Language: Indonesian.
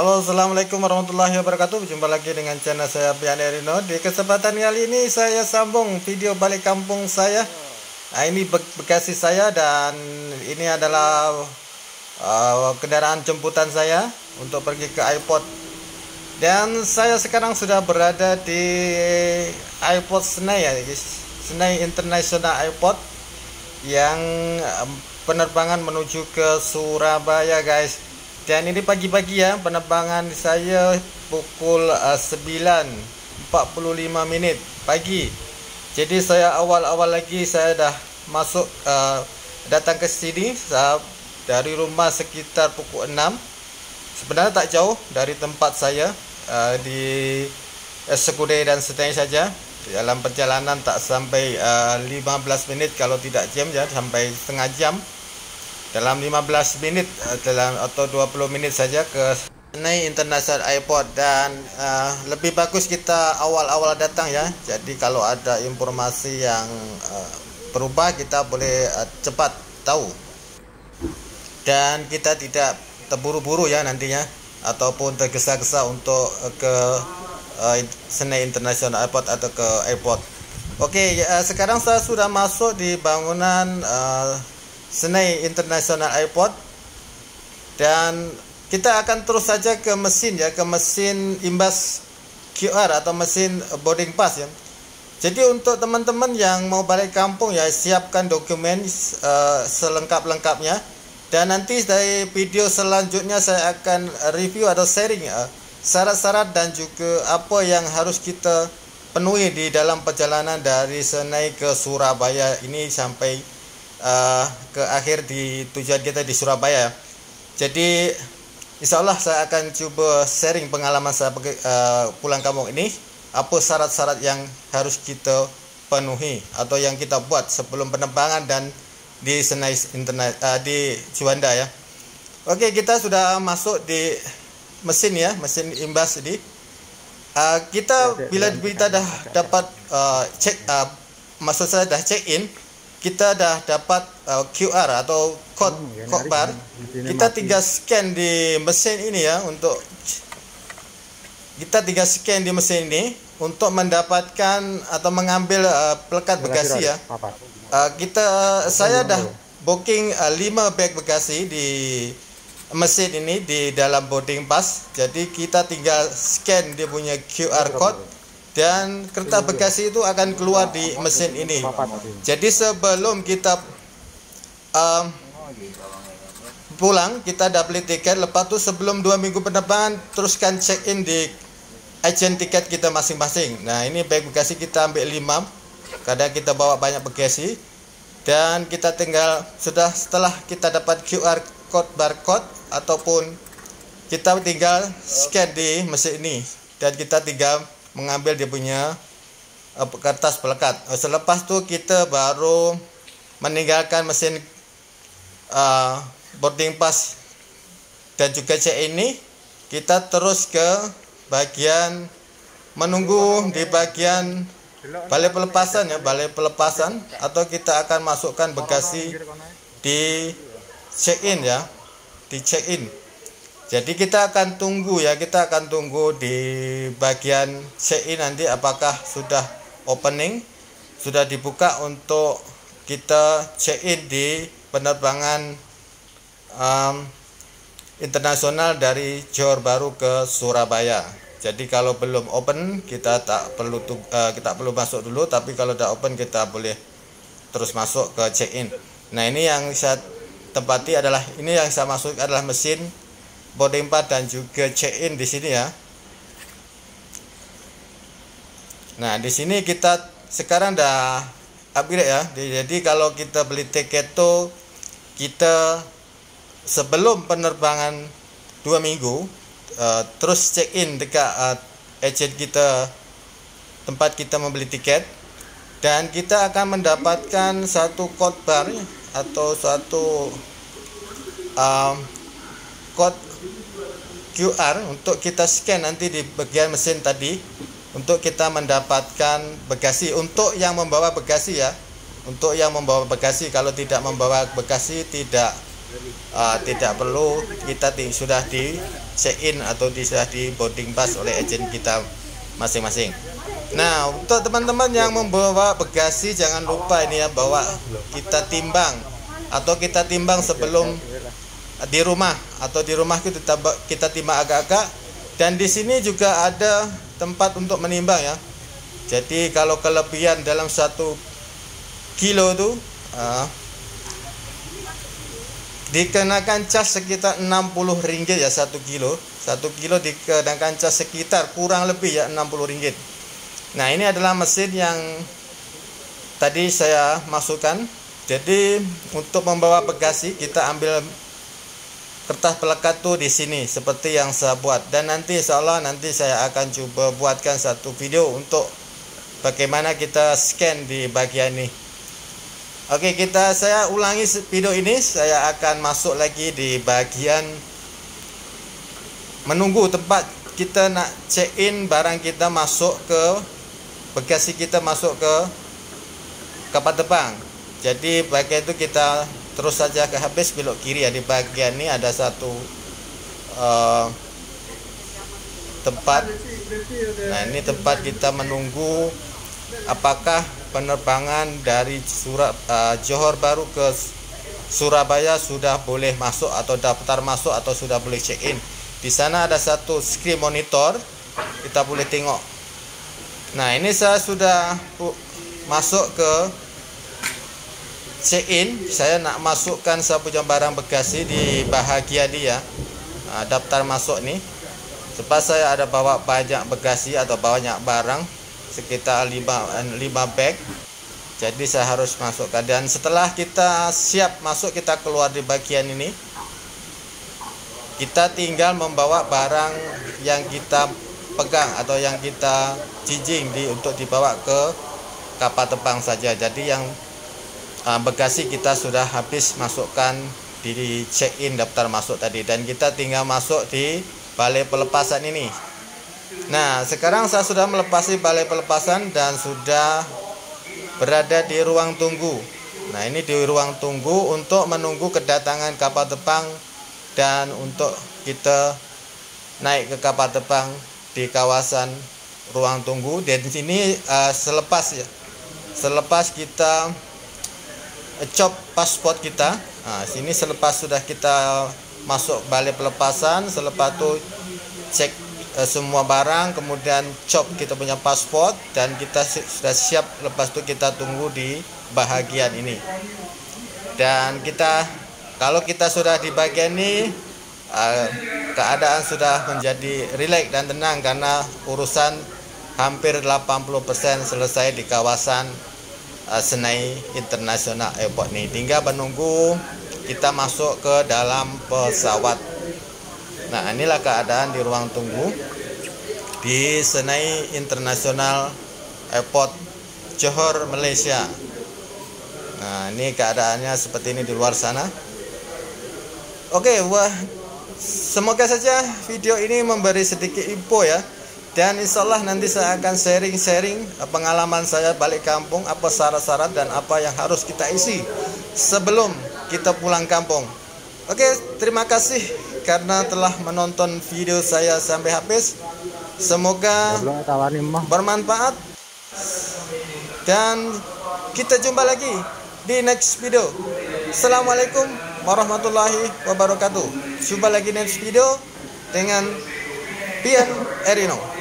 Halo, Assalamualaikum warahmatullahi wabarakatuh. Berjumpa lagi dengan channel saya Bian Erino Di kesempatan kali ini saya sambung video balik kampung saya. Nah ini bekasi saya dan ini adalah uh, kendaraan jemputan saya Untuk pergi ke airport. Dan saya sekarang sudah berada di airport Senai ya Senai International Airport Yang um, penerbangan menuju ke Surabaya guys dan ini pagi-pagi ya penerbangan saya pukul uh, 9.45 minit pagi. Jadi saya awal-awal lagi saya dah masuk uh, datang ke sini saya, dari rumah sekitar pukul 6 sebenarnya tak jauh dari tempat saya uh, di Sekudai dan Setengah saja. Dalam perjalanan tak sampai uh, 15 menit kalau tidak jam ya sampai setengah jam dalam 15 minit eh, dalam atau 20 minit saja ke Chennai International Airport dan uh, lebih bagus kita awal-awal datang ya. Jadi kalau ada informasi yang uh, berubah kita boleh uh, cepat tahu. Dan kita tidak terburu-buru ya nantinya ataupun tergesa-gesa untuk uh, ke uh, Chennai International Airport atau ke airport. Okey, uh, sekarang saya sudah masuk di bangunan uh, Senai International Airport dan kita akan terus saja ke mesin ya ke mesin imbas QR atau mesin boarding pass ya. Jadi untuk teman-teman yang mau balik kampung ya siapkan dokumen uh, selengkap-lengkapnya dan nanti dari video selanjutnya saya akan review atau sharing ya syarat-syarat dan juga apa yang harus kita penuhi di dalam perjalanan dari Senai ke Surabaya ini sampai uh, ke akhir di tujuan kita di Surabaya. Jadi insya Allah saya akan coba sharing pengalaman saya uh, pulang kampung ini. Apa syarat-syarat yang harus kita penuhi atau yang kita buat sebelum penerbangan dan di Senai internet uh, di Juanda ya. Oke kita sudah masuk di mesin ya mesin imbas ini. Uh, kita bila kita dah dapat uh, cek uh, maksud saya dah check in kita dah dapat uh, QR atau kod hmm, kod bar kita tinggal scan di mesin ini ya untuk kita tinggal scan di mesin ini untuk mendapatkan atau mengambil uh, pelekat bagasi ya. uh, kita saya dah booking uh, 5 bag bagasi di mesin ini di dalam boarding pass. Jadi kita tinggal scan dia punya QR code dan kertas bekasi itu akan keluar di mesin ini. Jadi sebelum kita um, pulang kita beli tiket lepas tu sebelum dua minggu penerbangan teruskan check in di agen tiket kita masing-masing. Nah ini bag bekasi kita ambil lima kadang kita bawa banyak bagasi dan kita tinggal sudah setelah kita dapat QR code barcode ataupun kita tinggal scan di mesin ini dan kita tinggal mengambil dia punya uh, kertas pelekat. Uh, selepas tu kita baru meninggalkan mesin uh, boarding pass dan juga check ini kita terus ke bagian menunggu di bagian balai pelepasan ya balai pelepasan atau kita akan masukkan bagasi di check in ya di check in jadi kita akan tunggu ya, kita akan tunggu di bagian CI nanti apakah sudah opening, sudah dibuka untuk kita in di penerbangan um, internasional dari Johor Baru ke Surabaya. Jadi kalau belum open kita tak perlu uh, kita perlu masuk dulu, tapi kalau sudah open kita boleh terus masuk ke check in. Nah ini yang saya tempati adalah ini yang saya masuk adalah mesin pass dan juga check in di sini ya. Nah, di sini kita sekarang dah upgrade ya. Jadi kalau kita beli tiket tuh kita sebelum penerbangan dua minggu uh, terus check in dekat uh, agent kita tempat kita membeli tiket dan kita akan mendapatkan satu code bar atau satu um, code QR untuk kita scan nanti di bagian mesin tadi untuk kita mendapatkan bagasi untuk yang membawa bagasi ya untuk yang membawa bagasi kalau tidak membawa bagasi tidak uh, tidak perlu kita sudah di check in atau sudah di boarding pass oleh agen kita masing-masing. Nah, untuk teman-teman yang membawa bagasi jangan lupa ini ya bawa kita timbang atau kita timbang sebelum di rumah atau di rumah kita kita timbang agak-agak dan di sini juga ada tempat untuk menimbang ya. Jadi kalau kelebihan dalam satu kilo itu uh, dikenakan cas sekitar 60 ringgit ya satu kilo satu kilo dikenakan cas sekitar kurang lebih ya 60 ringgit Nah ini adalah mesin yang tadi saya masukkan. Jadi untuk membawa bagasi kita ambil kertas pelekat tuh di sini seperti yang saya buat. Dan nanti insya Allah nanti saya akan coba buatkan satu video untuk bagaimana kita scan di bagian ini. Oke kita saya ulangi video ini. Saya akan masuk lagi di bagian menunggu tempat kita nak check in barang kita masuk ke bagasi kita masuk ke kapal terbang. Jadi bagian itu kita terus saja ke habis belok kiri. Ya di bagian ini ada satu uh, tempat. Nah ini tempat kita menunggu apakah penerbangan dari Surat uh, Johor Baru ke Surabaya sudah boleh masuk atau daftar masuk atau sudah boleh check in di sana ada satu screen monitor. Kita boleh tengok. Nah ini saya sudah masuk ke check in saya nak masukkan saya punya barang bagasi di bahagia dia nah, daftar masuk nih sebab saya ada bawa banyak bagasi atau banyak barang sekitar 5, 5 bag jadi saya harus masukkan. Dan setelah kita siap masuk kita keluar di bagian ini. Kita tinggal membawa barang yang kita pegang atau yang kita jijing di untuk dibawa ke kapal terbang saja. Jadi yang uh, bagasi kita sudah habis masukkan di check in daftar masuk tadi dan kita tinggal masuk di balai pelepasan ini. Nah, sekarang saya sudah melepasi balai pelepasan dan sudah berada di ruang tunggu. Nah, ini di ruang tunggu untuk menunggu kedatangan kapal terbang dan untuk kita naik ke kapal terbang di kawasan ruang tunggu dan di sini uh, selepas ya selepas kita cop paspor kita. Nah, sini selepas sudah kita masuk balai pelepasan selepas itu cek uh, semua barang kemudian cop kita punya paspor dan kita sudah siap lepas itu kita tunggu di bahagian ini. Dan kita kalau kita sudah di bagian ini uh, keadaan sudah menjadi rileks dan tenang karena urusan hampir 80% selesai di kawasan uh, Senai International Airport ini. Tinggal menunggu kita masuk ke dalam pesawat. Nah, inilah keadaan di ruang tunggu di Senai International Airport Johor, Malaysia. Nah, ini keadaannya seperti ini di luar sana. Oke, wah semoga saja video ini memberi sedikit info ya dan insya Allah nanti saya akan sharing-sharing pengalaman saya balik kampung, apa syarat-syarat dan apa yang harus kita isi sebelum kita pulang kampung. Oke, terima kasih karena telah menonton video saya sampai habis. Semoga bermanfaat dan kita jumpa lagi di next video. Assalamualaikum warahmatullahi wabarakatuh. Jumpa lagi next video dengan Pian Erino.